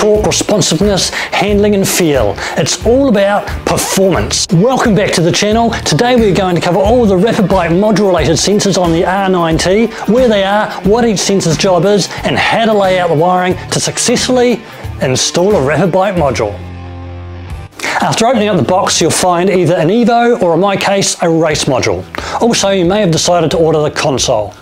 torque, responsiveness, handling and feel. It's all about performance. Welcome back to the channel. Today we're going to cover all the Rapid module related sensors on the R9T, where they are, what each sensor's job is, and how to lay out the wiring to successfully install a Rapid module. After opening up the box, you'll find either an Evo or in my case, a race module. Also, you may have decided to order the console.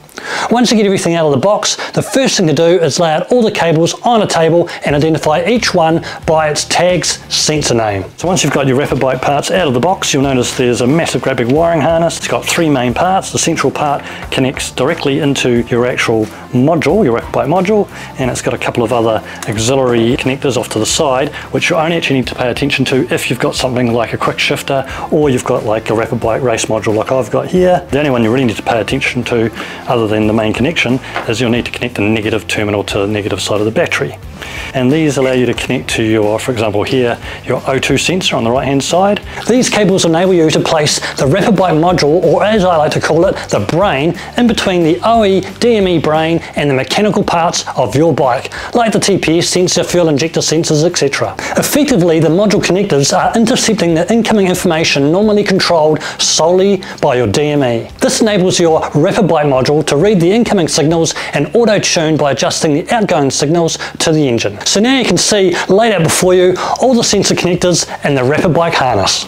Once you get everything out of the box, the first thing to do is lay out all the cables on a table and identify each one by its tag's sensor name. So once you've got your Rapid Bike parts out of the box, you'll notice there's a massive great big wiring harness. It's got three main parts. The central part connects directly into your actual module, your Rapid Bike module, and it's got a couple of other auxiliary connectors off to the side, which you only actually need to pay attention to if you've got something like a quick shifter or you've got like a Rapid Bike race module like I've got here. The only one you really need to pay attention to other than the main connection is you'll need to connect the negative terminal to the negative side of the battery. And these allow you to connect to your, for example here, your O2 sensor on the right hand side. These cables enable you to place the Rapid Bike module, or as I like to call it, the brain, in between the OE DME brain and the mechanical parts of your bike, like the TPS sensor, fuel injector sensors, etc. Effectively, the module connectors are intercepting the incoming information normally controlled solely by your DME. This enables your Rapid Bike module to read the incoming signals and auto-tune by adjusting the outgoing signals to the engine. So now you can see laid out before you all the sensor connectors and the Rapid Bike harness.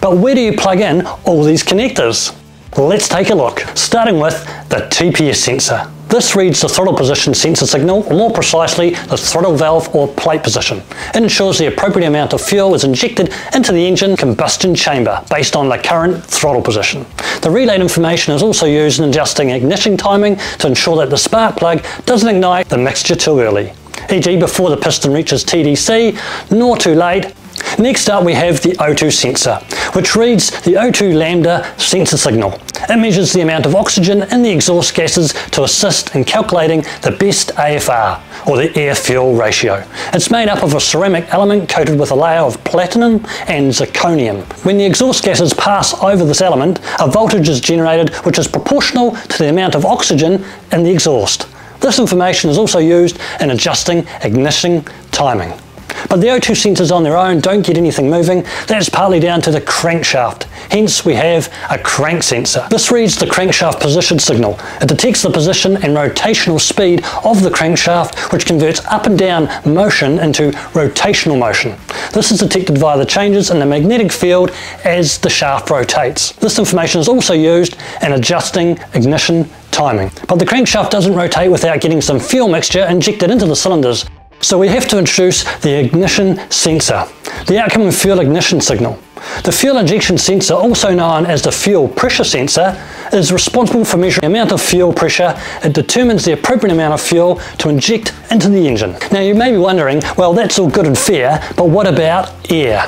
But where do you plug in all these connectors? Let's take a look, starting with the TPS sensor. This reads the throttle position sensor signal, or more precisely, the throttle valve or plate position. It ensures the appropriate amount of fuel is injected into the engine combustion chamber based on the current throttle position. The relayed information is also used in adjusting ignition timing to ensure that the spark plug doesn't ignite the mixture too early e.g. before the piston reaches TDC, nor too late. Next up we have the O2 sensor, which reads the O2 lambda sensor signal. It measures the amount of oxygen in the exhaust gases to assist in calculating the best AFR, or the air-fuel ratio. It's made up of a ceramic element coated with a layer of platinum and zirconium. When the exhaust gases pass over this element, a voltage is generated which is proportional to the amount of oxygen in the exhaust. This information is also used in adjusting ignition timing. But the O2 sensors on their own don't get anything moving. That's partly down to the crankshaft. Hence, we have a crank sensor. This reads the crankshaft position signal. It detects the position and rotational speed of the crankshaft, which converts up and down motion into rotational motion. This is detected via the changes in the magnetic field as the shaft rotates. This information is also used in adjusting ignition timing. But the crankshaft doesn't rotate without getting some fuel mixture injected into the cylinders. So we have to introduce the ignition sensor, the outcoming fuel ignition signal. The fuel injection sensor, also known as the fuel pressure sensor, is responsible for measuring the amount of fuel pressure. It determines the appropriate amount of fuel to inject into the engine. Now you may be wondering, well that's all good and fair, but what about air?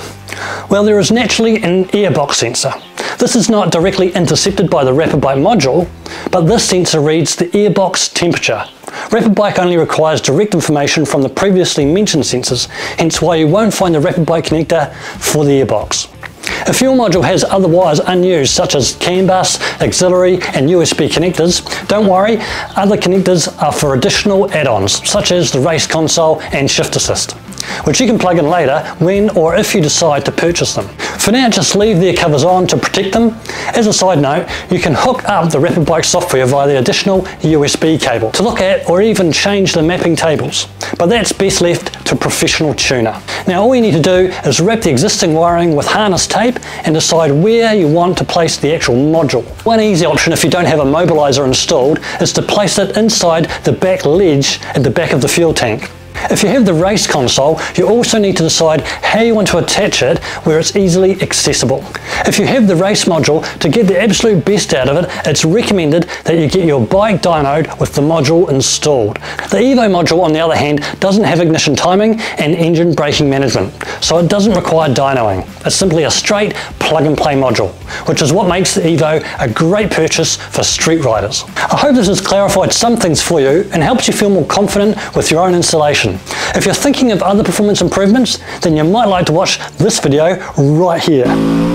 Well there is naturally an airbox sensor. This is not directly intercepted by the Rapid Bike module, but this sensor reads the airbox temperature. Rapid Bike only requires direct information from the previously mentioned sensors, hence why you won't find the Rapid Bike connector for the airbox. A fuel module has other wires unused such as CAN bus, auxiliary and USB connectors. Don't worry, other connectors are for additional add-ons such as the race console and shift assist which you can plug in later when or if you decide to purchase them. For now, just leave their covers on to protect them. As a side note, you can hook up the Rapid Bike software via the additional USB cable to look at or even change the mapping tables, but that's best left to a professional tuner. Now all you need to do is wrap the existing wiring with harness tape and decide where you want to place the actual module. One easy option if you don't have a mobilizer installed is to place it inside the back ledge at the back of the fuel tank. If you have the race console, you also need to decide how you want to attach it where it's easily accessible. If you have the race module, to get the absolute best out of it, it's recommended that you get your bike dyno with the module installed. The Evo module, on the other hand, doesn't have ignition timing and engine braking management, so it doesn't require dynoing. It's simply a straight plug-and-play module, which is what makes the Evo a great purchase for street riders. I hope this has clarified some things for you and helps you feel more confident with your own installation if you're thinking of other performance improvements, then you might like to watch this video right here.